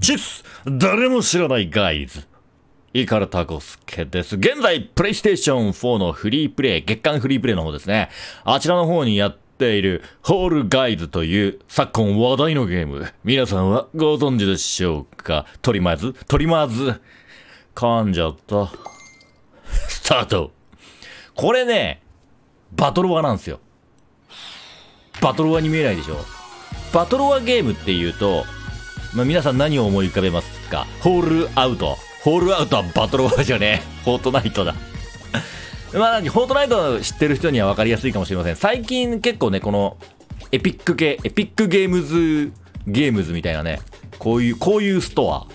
チス誰も知らないガイズイカルタコスケです。現在、プレイステーション4のフリープレイ、月間フリープレイの方ですね。あちらの方にやっている、ホールガイズという昨今話題のゲーム。皆さんはご存知でしょうか？トリマーズトリマーズ噛んじゃった。スタート。これね、バトロワなんですよ。バトロワに見えないでしょバトロワゲームっていうと、まあ、皆さん何を思い浮かべますか？ホールアウト。ホールアウトはバトロワじゃね。フォートナイトだ。まあ、フォートナイト知ってる人には分かりやすいかもしれません。最近結構ね、この、エピック系、エピックゲームズ、ゲームズみたいなね、こういう、こういうストア、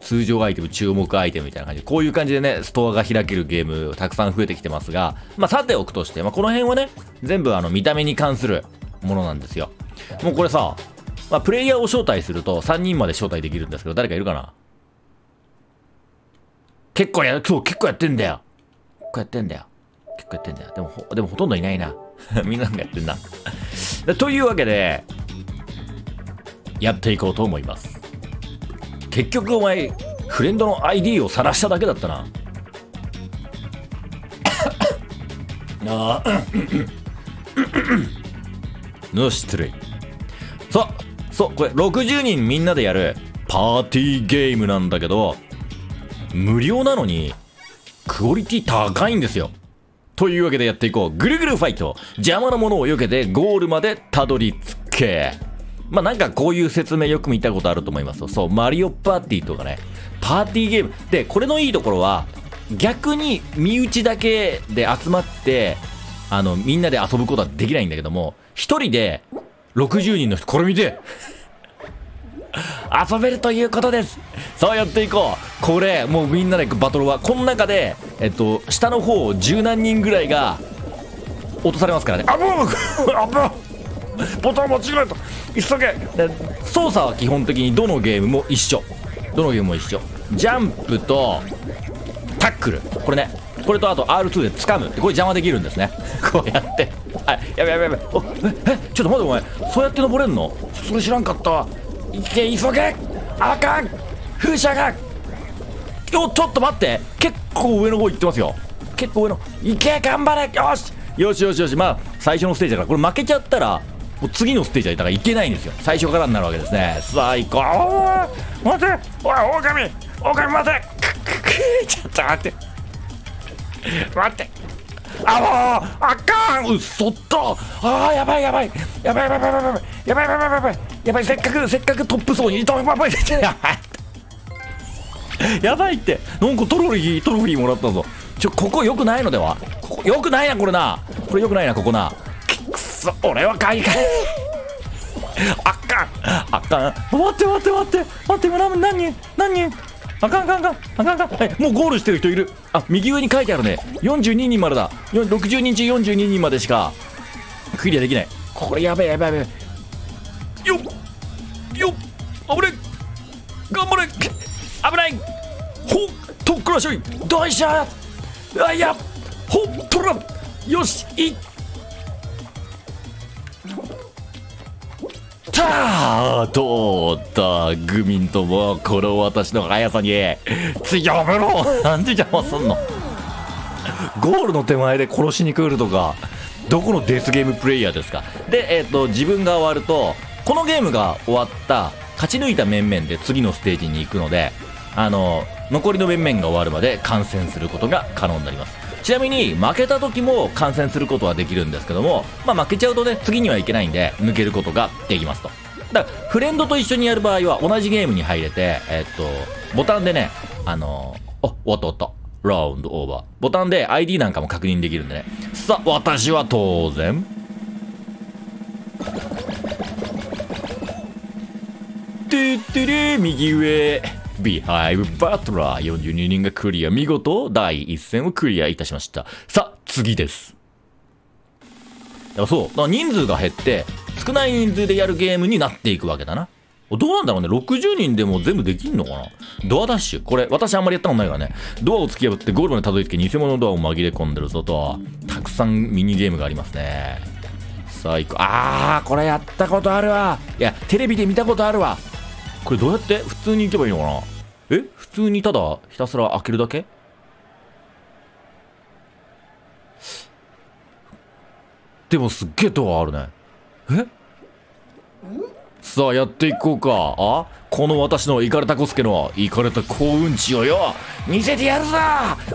通常アイテム、注目アイテムみたいな感じで、こういう感じでね、ストアが開けるゲーム、たくさん増えてきてますが、まあ、さておくとして、まあ、この辺はね、全部あの、見た目に関するものなんですよ。もうこれさ、まあ、プレイヤーを招待すると3人まで招待できるんですけど、誰かいるかな？結構や、そう、結構やってんだよ。結構やってんだよ。結構やってんだよ。でも、ほでもほとんどいないな。みんながやってんな。というわけで、やっていこうと思います。結局お前、フレンドの ID を晒しただけだったな。ああ、の失礼。そう、そう、これ60人みんなでやるパーティーゲームなんだけど、無料なのに、クオリティ高いんですよ。というわけでやっていこう。ぐるぐるファイト。邪魔なものを避けてゴールまでたどり着け。まあなんかこういう説明よく見たことあると思います。そう、マリオパーティーとかね。パーティーゲーム。で、これのいいところは、逆に身内だけで集まって、あの、みんなで遊ぶことはできないんだけども、一人で60人の人、これ見て。遊べるということです。さあやっていこう。これもうみんなでバトルは。この中でえっと下の方十何人ぐらいが落とされますからね。あぶあぶボタン間違えた。急げで操作は基本的にどのゲームも一緒。どのゲームも一緒。ジャンプとタックル。これね。これとあと R2 で掴む。これ邪魔できるんですね。こうやってはいやべやべやべ。おええちょっと待ってお前。そうやって登れんの？それ知らんかった。わいけ急げ。あかん。風車が。よちょっと待って。結構上の方行ってますよ。結構上の。いけ頑張れ。よし。よしよしよし。まあ最初のステージだから。これ負けちゃったらもう次のステージはだからいけないんですよ。最初からになるわけですね。さあ行こう待て。おい狼。狼待て。くくくちょっと待って。待ってあもうあかん。うっそっと。あーやばいやばい。やばいやばいやばいやばいやばいやばいやばいやばい。せっかくせっかくトップ層にいたやばいやばい。やばいって。なんかトロフィートロフィーもらったぞ。ちょここよくないのでは？ここよくないなこれな。これよくないなここな。くそ俺は海外 あかん。あかん。待って待って待って。待って今何何？人何？あかんあかんあかんあかんあかんえもうゴールしてる人いるあ右上に書いてあるね42人までだ60人中42人までしかクリアできないこれやべえやべえやべえよっよっ危ねえ頑張れ危ないほっとっくらしょい大しゃあいやほっとらよしいったーどうだグミンともこの私の速さにつやめろなんで邪魔すんの。ゴールの手前で殺しに来るとかどこのデスゲームプレイヤーですか？で、えっと自分が終わるとこのゲームが終わった勝ち抜いた面々で次のステージに行くのであの残りの面々が終わるまで観戦することが可能になります。ちなみに負けた時も観戦することはできるんですけども、まあ、負けちゃうとね次にはいけないんで抜けることができますと。だからフレンドと一緒にやる場合は同じゲームに入れてえっとボタンでねあのお終わった終わった。ラウンドオーバーボタンで ID なんかも確認できるんでね。さあ私は当然。てってれ右上。ビハイブバトラー42人がクリア。見事第一戦をクリアいたしました。さあ次です。だからそう。だ人数が減って少ない人数でやるゲームになっていくわけだな。どうなんだろうね。60人でも全部できんのかな。ドアダッシュ。これ私あんまりやったことないからね。ドアを突き破ってゴールまでたどり着け偽物のドアを紛れ込んでるぞと。たくさんミニゲームがありますね。さあ行こうあーこれやったことあるわ。いやテレビで見たことあるわ。これどうやって？普通に行けばいいのかな？え？普通にただひたすら開けるだけ？でもすっげえドアあるね。え？さあやっていこうか。あ？この私のイカれたコスケのイカれた幸運値をよ。見せてやるぞ。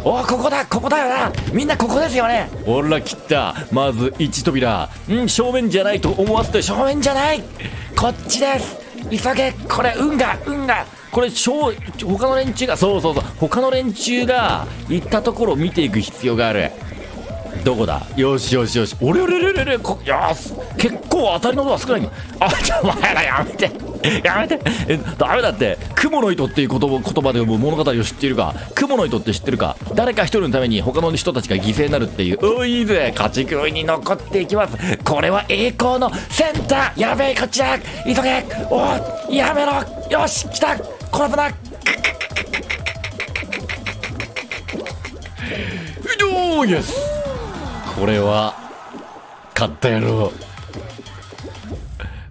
おここだ。ここだよな。みんなここですよね。ほら来た。まず1扉。うん正面じゃないと思わせて。正面じゃない。こっちです。急げこれ運が運が。これ超他の連中がそうそうそう他の連中が行ったところを見ていく必要がある。どこだ？よしよしよし。俺れれれれこよし。結構当たりの度は少ない。あちょお前らやめて。やめて。えダメだって。雲の糸っていう言葉言葉で物語を知っているか。雲の糸って知ってるか。誰か一人のために他の人たちが犠牲になるっていう。おいいぜ。勝ち組に残っていきます。これは栄光のセンター。やべえこっちだ。急げ。おやめろ。よし来た。殺すなうイエスこれは買ったやろう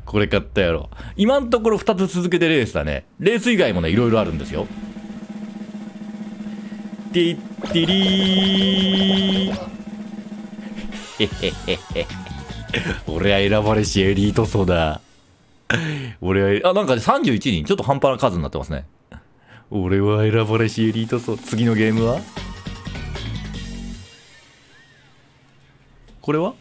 これ買ったやろ。今のところ2つ続けてレースだね。レース以外もねいろいろあるんですよ。ティッティリー。へへへへ俺は選ばれしエリート層だ。俺はあなんか31人。ちょっと半端な数になってますね。俺は選ばれしエリート層。次のゲームは？これは？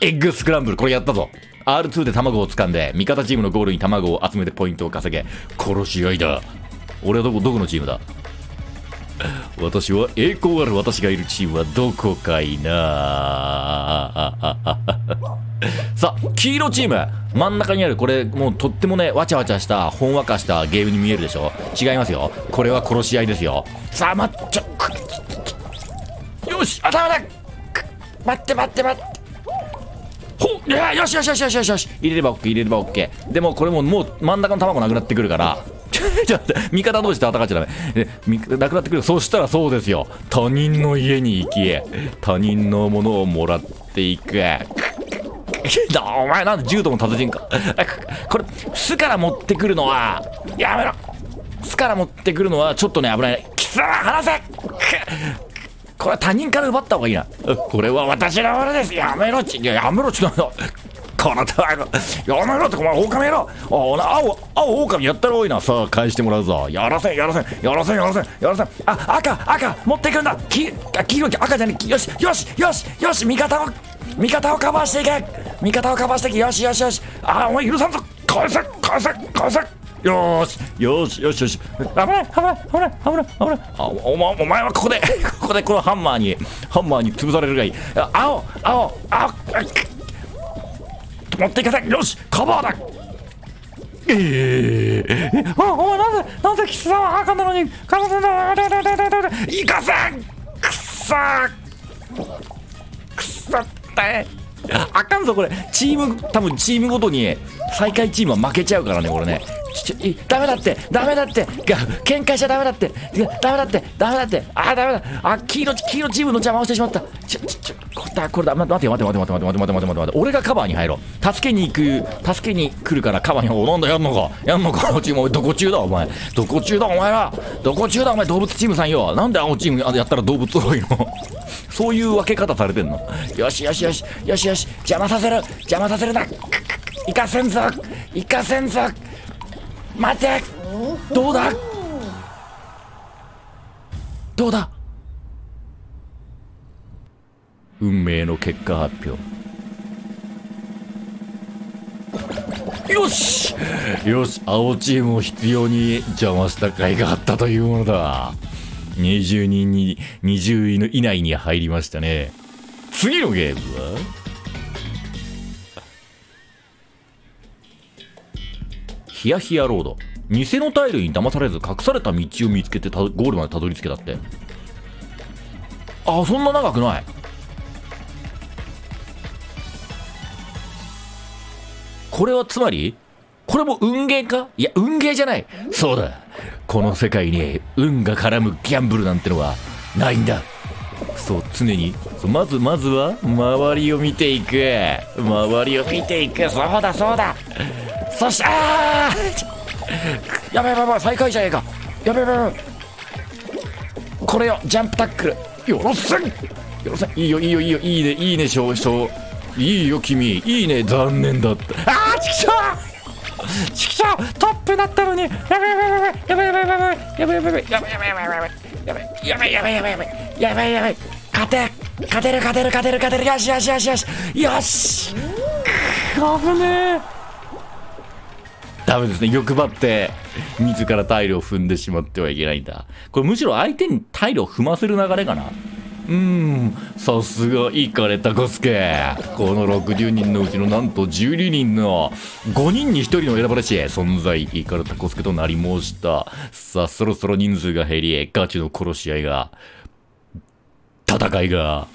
エッグスクランブル。これやったぞ。R2 で卵を掴んで味方チームのゴールに卵を集めてポイントを稼げ。殺し合いだ。俺はどこどこのチームだ？私は栄光ある私がいるチームはどこかいな。さあ黄色チーム。真ん中にある。これもうとってもねわちゃわちゃしたほんわかしたゲームに見えるでしょ？違いますよ。これは殺し合いですよ。さあ待っちょよしあダメだ待って待って待っていやよしよしよしよしよしよし。入れれば OK 入れれば OK でもこれももう真ん中の卵なくなってくるから。ちょっと味方同士で戦っちゃダメ。なくなってくる。そしたらそうですよ。他人の家に行き他人のものをもらっていく。お前なんで柔道の達人か。これ巣から持ってくるのはやめろ。巣から持ってくるのはちょっとね危ない。貴様離せ。これは他人から奪った方がいいな。これは私のものです。やめろち、いや、やめろち。このタワーやめろって、お前、狼やろ。お青、青、狼やったら多いな。さあ、返してもらうぞ。やらせん、やらせん、やらせん、やらせん、やらせん。あ、赤、赤、持っていくんだ。き、あ、黄色、赤じゃねえ。よし、よし、よし、よし、味方を、味方をカバーしていけ。味方をカバーしていけ。よし、よし、よし。あ、お前許さんぞ。返せ、返せ、返せ。よしよしよしよし。危ない危ない危ない危ない危ない。あお前お前はここで ここでこのハンマーにハンマーに潰されるがいい。青青青持っていかせよしカバーだ。ええー、あお前なぜなぜキスさんは赤なのにカバーだ。いかせんくっさくっさってあかんぞこれチーム多分チームごとに最下位チームは負けちゃうからねこれねダメだって。ダメだって。喧嘩しちゃダメだって。ダメだって。ダメだって。あダメだ。あ黄色黄色チームの邪魔をしてしまった。ちょちょこれだこれだ。待て待て待て待て待て待て待て待て待て待て俺がカバーに入ろう。助けに行く助けに来るからカバーにおなんだやんのか。やんのか青チーム。どこ中だお前。どこ中だお前ら。どこ中だお前動物チームさんよ。なんで青チームやったら動物多いの？そういう分け方されてんの？よしよしよしよしよし。邪魔させる。邪魔させるな。行かせんぞ。行かせんぞ。待って。どうだ？どうだ？運命の結果発表。よし！よし青チームを必要に邪魔した甲斐があったというものだ。20人に20位の以内に入りましたね。次のゲームは？ヒヤヒヤロード。偽のタイルに騙されず隠された道を見つけてゴールまでたどり着けたって。あそんな長くない。これはつまりこれも運ゲーか？いや運ゲーじゃない。そうだ。この世界に運が絡むギャンブルなんてのはないんだ。そう常にまずまずは周りを見ていく。周りを見ていく。そうだそうだ。そしてあやばいやばいやばい最下位じゃねえか。やばいやばいやばい。これよジャンプタックル。よろせん。よろせん。いいよいいよいいよいいねいいね少々いいよ君。いいね残念だった。あーちくしょうちくしょうトップだったのに。やばいやばいやばいやばいやばいやばいやばいやばいやばいやばいやばいやばいやばいやばい。やばいやばいやば勝て勝てる勝てる勝てる勝てる。よしよしよしよし。よし。く危ねえダメですね。欲張って自らタイルを踏んでしまってはいけないんだ。これむしろ相手にタイルを踏ませる流れかな。うーん。さすがイカれタコスケ。この60人のうちのなんと12人の5人に1人の選ばれし存在イカれタコスケとなり申した。さあそろそろ人数が減りガチの殺し合いが戦いが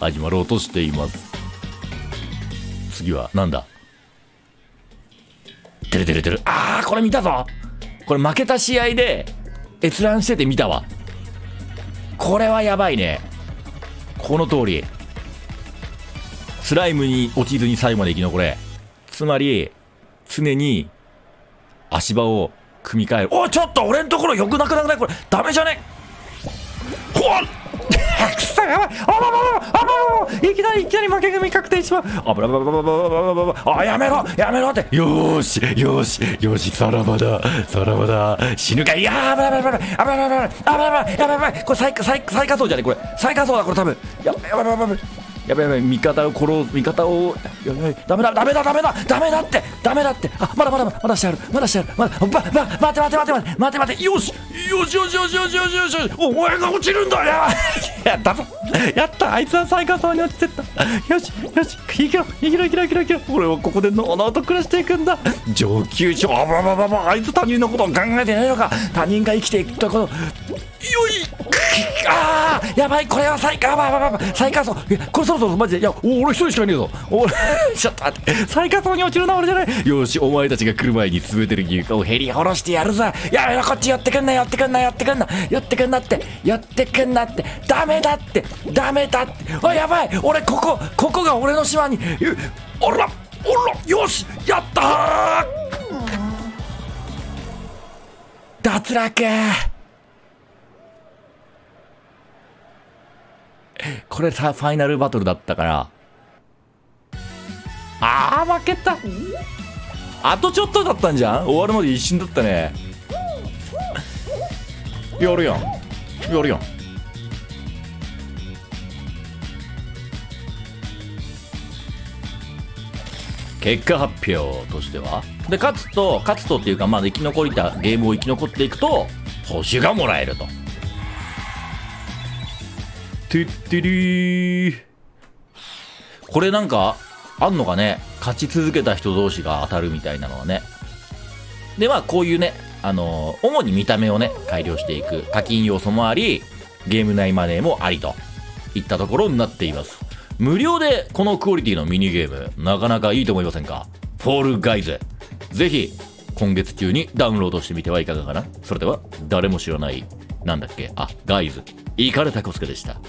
始まろうとしています。次はなんだ？てるてるてる。あーこれ見たぞ。これ負けた試合で閲覧してて見たわ。これはやばいね。この通り。スライムに落ちずに最後まで生き残れ。つまり常に足場を組み替える。おちょっと俺んところよくなくなくない？これダメじゃね？ほっ！くそやばいあばばばばばいきなりいきなり負け組確定しまうあばばばばばばばばあやめろやめろってよーしよしよしさらばださらばだ死ぬかいやーばいやばいやばいやばいやばいやばいやばいやばいやばいこれ最最最下層じゃねこれ最下層だこれ多分やばいやばいやばいやばいやばいやべやべ味方を殺味方をやべダメだダメだダメだダメだってダメだってあまだまだまだしてあるまだしてあるまだば、ば、待って待って待って待って待って待ってよしよしよしよしよしよしよしお前が落ちるんだやばいやったぞ。やったあいつは最下層に落ちてった。よしよし生きろ生きろ生きろ生きろ生きろ。俺はここでノーノーと暮らしていくんだ。上級者あばばばばあいつ他人のことを考えてないのか。他人が生きていくところよいあーやばいこれは最下ばばばば最下層。いやこれそろそろマジで。いやお俺一人しかいねえぞ。俺 ちょっと待って。最下層に落ちるのは俺じゃないよしお前たちが来る前に全ての牛化を減り下ろしてやるぞやめろこっち寄ってくんな寄ってくんな寄ってくんな。寄ってくんなって寄ってくんなって。ダメだって。ダメだって。あやばい。俺ここここが俺の島に。うおらおらよしやったー。脱落これさファイナルバトルだったから。あー負けた。あとちょっとだったんじゃん。終わるまで一瞬だったね。やるやんやるやん結果発表としては。で勝つと勝つとっていうかまあ生き残りたゲームを生き残っていくと報酬がもらえると。てってりー。これなんかあんのかね？勝ち続けた人同士が当たるみたいなのはね。でまあこういうねあのー主に見た目をね改良していく。課金要素もありゲーム内マネーもありと。いったところになっています。無料でこのクオリティのミニゲームなかなかいいと思いませんか？フォールガイズ。ぜひ今月中にダウンロードしてみてはいかがかな？それでは誰も知らないなんだっけ？あガイズイカれたコスケでした。